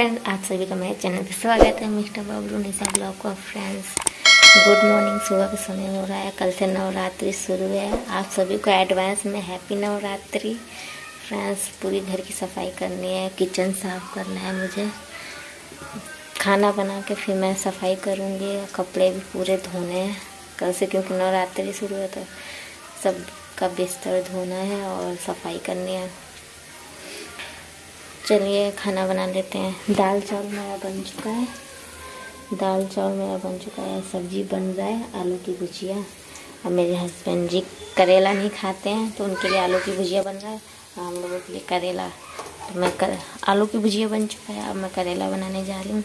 Friend आप सभी का मेरे चैनल पर स्वागत है। मिस्टर बाबलू निशा ब्लॉग को फ्रेंड्स गुड मॉर्निंग सुबह का समय हो रहा है। कल से नवरात्रि शुरू है। आप सभी को एडवांस में हैप्पी नवरात्रि। फ्रेंड्स पूरी घर की सफ़ाई करनी है किचन साफ़ करना है मुझे। खाना बना के फिर मैं सफ़ाई करूँगी, कपड़े भी पूरे धोने हैं। कल से क्योंकि नवरात्रि शुरू है तो सब का बिस्तर धोना है और सफ़ाई करनी है। चलिए खाना बना लेते हैं। दाल चावल मेरा बन चुका है। दाल चावल मेरा बन चुका है, सब्ज़ी बन है, आलू की भुजिया। और मेरे हस्बैंड जी करेला नहीं खाते हैं तो उनके लिए आलू की भुजिया बन रहा है, और हम लोगों के लिए करेला। तो मैं कर, आलू की भुजिया बन चुका है, अब मैं करेला बनाने जा रही हूँ।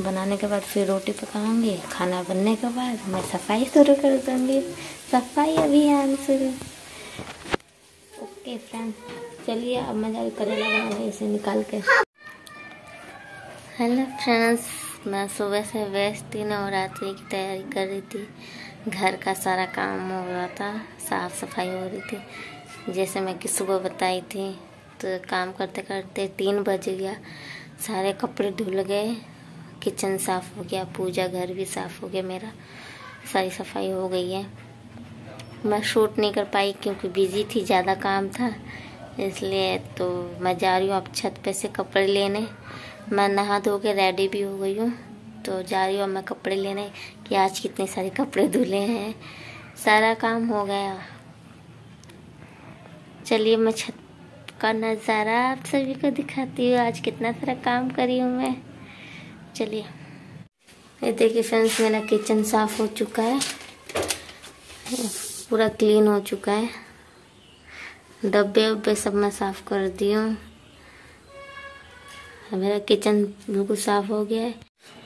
बनाने के बाद फिर रोटी पकाऊँगी, खाना बनने के बाद मैं सफ़ाई शुरू कर दूँगी। सफ़ाई अभियान शुरू। ओके फ्रेंड चलिए, अब मैं जा करेला बनाने इसे निकाल के। हेलो फ्रेंड्स, मैं सुबह से व्यस्त थी नवरात्रि की तैयारी कर रही थी। घर का सारा काम हो रहा था, साफ़ सफ़ाई हो रही थी। जैसे मैं कि सुबह बताई थी तो काम करते करते तीन बज गया। सारे कपड़े धुल गए, किचन साफ़ हो गया, पूजा घर भी साफ़ हो गया, मेरा सारी सफ़ाई हो गई है। मैं शूट नहीं कर पाई क्योंकि बिज़ी थी, ज़्यादा काम था। इसलिए तो मैं जा रही हूँ अब छत पे से कपड़े लेने। मैं नहा धो के रेडी भी हो गई हूँ तो जा रही हूँ मैं कपड़े लेने कि आज कितने सारे कपड़े धुले हैं। सारा काम हो गया। चलिए मैं छत का नज़ारा आप सभी को दिखाती हूँ, आज कितना सारा काम करी हूँ मैं। चलिए। ये देखिए फ्रेंड्स मेरा किचन साफ़ हो चुका है। पूरा क्लीन हो चुका है। डब्बे उब्बे सब मैं साफ़ कर दी हूँ। मेरा किचन बिल्कुल साफ़ हो गया है।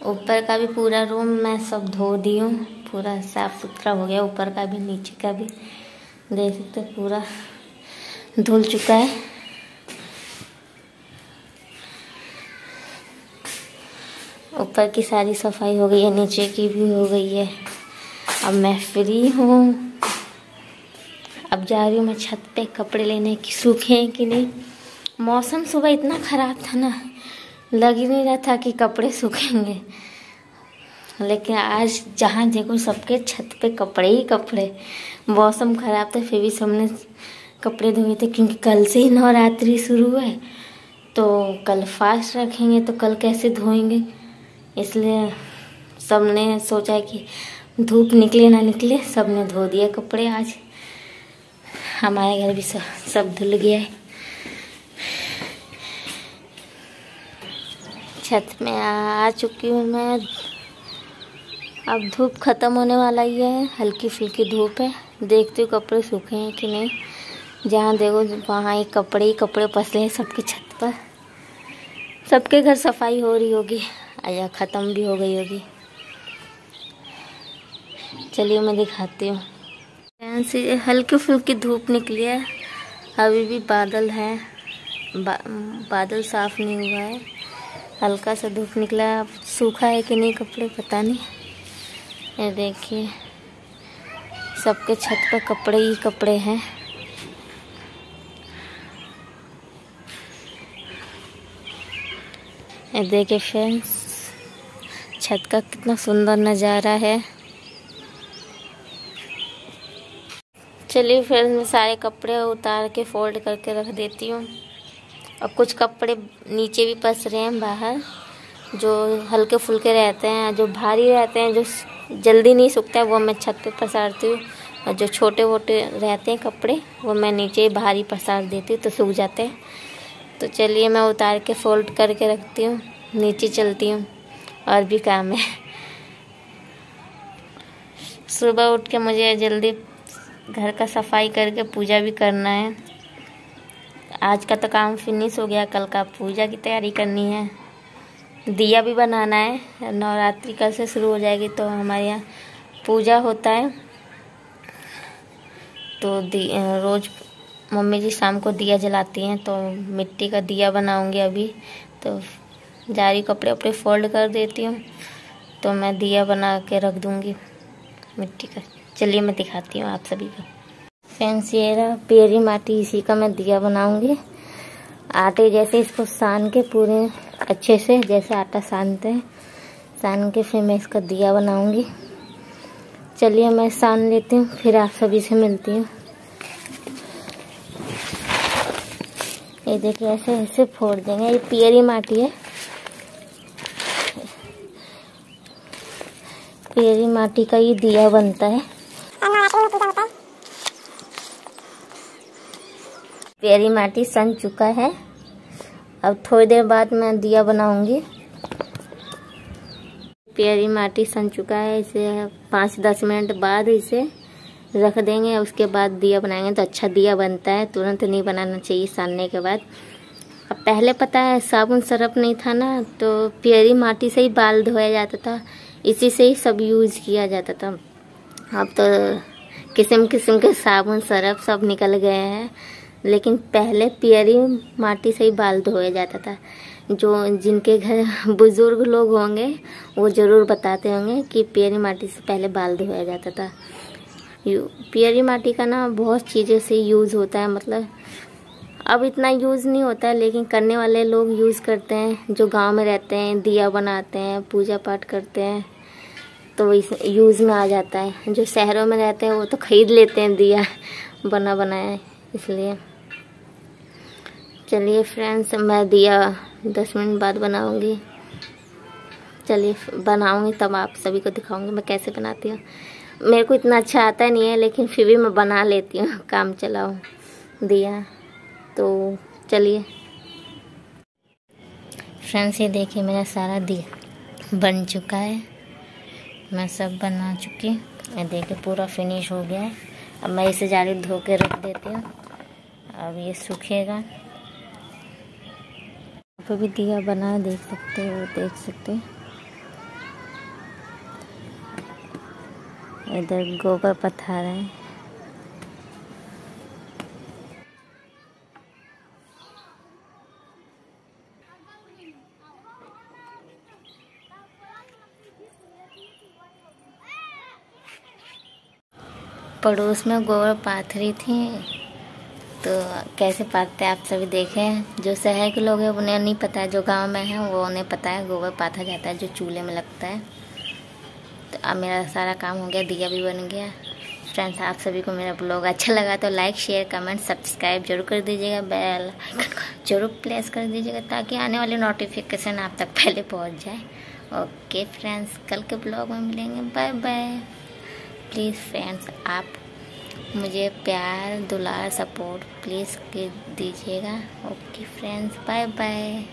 ऊपर का भी पूरा रूम मैं सब धो दी हूँ। पूरा साफ़ सुथरा हो गया, ऊपर का भी, नीचे का भी। देख सकते पूरा धुल चुका है। ऊपर की सारी सफ़ाई हो गई है, नीचे की भी हो गई है। अब मैं फ्री हूँ। अब जा रही हूँ मैं छत पे कपड़े लेने की, सूखे हैं कि नहीं? मौसम सुबह इतना ख़राब था ना, लग ही नहीं रहा था कि कपड़े सूखेंगे। लेकिन आज जहाँ देखो सबके छत पे कपड़े ही कपड़े। मौसम ख़राब था, फिर भी सबने कपड़े धोए थे, क्योंकि कल से ही नवरात्रि शुरू है। तो कल फास्ट रखेंगे तो कल कैसे धोएँगे? इसलिए सबने सोचा कि धूप निकले ना निकले, सबने धो दिया कपड़े आज। हमारे घर भी सब सब धुल गया है। छत में आ चुकी हूँ मैं। अब धूप ख़त्म होने वाला ही है। हल्की फुल्की धूप है। देखती हूँ कपड़े सूखे हैं कि नहीं। जहाँ देखो, वहाँ ही कपड़े ही कपड़े पसले हैं सबके छत पर। सबके घर सफ़ाई हो रही होगी। या ख़त्म भी हो गई होगी। चलिए मैं दिखाती हूँ। से हल्की फुल्की धूप निकली है। अभी भी बादल है। बा, बादल साफ़ नहीं हुआ है। हल्का सा धूप निकला है। सूखा है कि नहीं कपड़े पता नहीं। ये देखिए सबके छत पर कपड़े ही कपड़े हैं। ये देखिए फ्रेंड्स छत का कितना सुंदर नज़ारा है। चलिए फिर मैं सारे कपड़े उतार के फोल्ड करके रख देती हूँ। और कुछ कपड़े नीचे भी पस रहे हैं बाहर, जो हल्के फुलके रहते हैं, जो भारी रहते हैं, जो जल्दी नहीं सूखता है, वो मैं छत पे पसारती हूँ। और जो छोटे वोटे रहते हैं कपड़े, वो मैं नीचे भारी पसार देती हूँ तो सूख जाते हैं। तो चलिए मैं उतार के फोल्ड करके रखती हूँ, नीचे चलती हूँ, और भी काम है। सुबह उठ के मुझे जल्दी घर का सफ़ाई करके पूजा भी करना है। आज का तो काम फिनिश हो गया, कल का पूजा की तैयारी करनी है। दिया भी बनाना है, नवरात्रि कल से शुरू हो जाएगी तो हमारे यहाँ पूजा होता है। तो रोज़ मम्मी जी शाम को दिया जलाती हैं तो मिट्टी का दिया बनाऊँगी अभी। तो जारी कपड़े वपड़े फोल्ड कर देती हूँ तो मैं दिया बना के रख दूँगी मिट्टी का। चलिए मैं दिखाती हूँ आप सभी को। फैंसी रहा पेरी माटी, इसी का मैं दिया बनाऊँगी। आटे जैसे इसको सान के पूरे अच्छे से, जैसे आटा सानते हैं, सान के फिर मैं इसका दिया बनाऊँगी। चलिए मैं सान लेती हूँ, फिर आप सभी से मिलती हूँ। ये देखिए, ऐसे ऐसे फोड़ देंगे। ये पियरी माटी है। पियरी माटी का ये दिया बनता है। पियरी माटी सन चुका है। अब थोड़ी देर बाद मैं दिया बनाऊँगी। पियरी माटी सन चुका है, इसे पाँच दस मिनट बाद इसे रख देंगे, उसके बाद दिया बनाएँगे तो अच्छा दिया बनता है। तुरंत नहीं बनाना चाहिए, सानने के बाद। अब पहले पता है, साबुन सरफ नहीं था ना तो प्यारी माटी से ही बाल धोया जाता था। इसी से ही सब यूज़ किया जाता था। अब तो किस्म किस्म के साबुन सरफ सब निकल गए हैं। लेकिन पहले प्यारी माटी से ही बाल धोया जाता था। जो जिनके घर बुज़ुर्ग लोग होंगे, वो ज़रूर बताते होंगे कि प्यारी माटी से पहले बाल धोया जाता था। पियरी माटी का ना बहुत चीज़ों से यूज़ होता है मतलब अब इतना यूज़ नहीं होता है, लेकिन करने वाले लोग यूज़ करते हैं, जो गाँव में रहते हैं, दिया बनाते हैं पूजा पाठ करते हैं तो इस यूज़ में आ जाता है। जो शहरों में रहते हैं, वो तो ख़रीद लेते हैं दिया बना बनाया इसलिए। चलिए फ्रेंड्स मैं दिया दस मिनट बाद बनाऊँगी। चलिए, बनाऊँगी तब आप सभी को दिखाऊँगी मैं कैसे बनाती हूँ। मेरे को इतना अच्छा आता नहीं है, लेकिन फिर भी मैं बना लेती हूँ, काम चलाओ दिया तो चलिए। फ्रेंड्स ये देखिए मेरा सारा दिया बन चुका है। मैं सब बना चुकी ये देखिए पूरा फिनिश हो गया है। अब मैं इसे जाली धो के रख देती हूँ। अब ये सूखेगा। पे भी दिया बना है देख सकते हो, देख सकते इधर गोबर पथार है। पड़ोस में गोबर पाथरी थी। तो कैसे पाते आप सभी देखें जो शहर के लोग हैं, उन्हें नहीं पता है। जो गाँव में है, वो उन्हें पता है। गोबर पाथा जाता है, जो चूल्हे में लगता है। तो अब मेरा सारा काम हो गया, दिया भी बन गया। फ्रेंड्स आप सभी को मेरा ब्लॉग अच्छा लगा तो लाइक शेयर कमेंट सब्सक्राइब ज़रूर कर दीजिएगा। बेल ज़रूर प्लेस कर दीजिएगा ताकि आने वाले नोटिफिकेशन आप तक पहले पहुँच जाए। ओके फ्रेंड्स कल के ब्लॉग में मिलेंगे। बाय बाय प्लीज़ फ्रेंड्स आप मुझे प्यार दुलार सपोर्ट प्लीज़ दीजिएगा। Okay friends bye bye